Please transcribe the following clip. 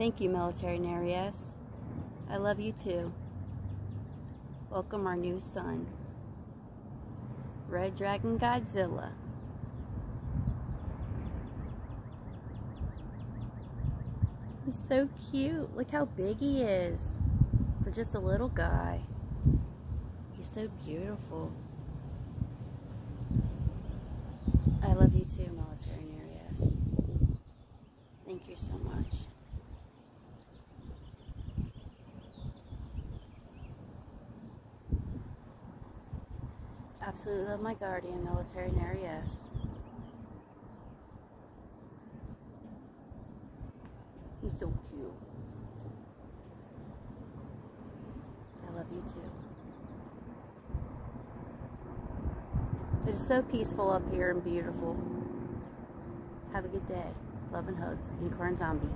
Thank you, Military Nereus. I love you too. Welcome our new son, Red Dragon Godzilla. He's so cute. Look how big he is for just a little guy. He's so beautiful. I love you too, Military Nereus. Thank you so much. Absolutely love my guardian, Military Nereus. He's so cute. I love you too. It is so peaceful up here and beautiful. Have a good day. Love and hugs. Unicorn Zombie.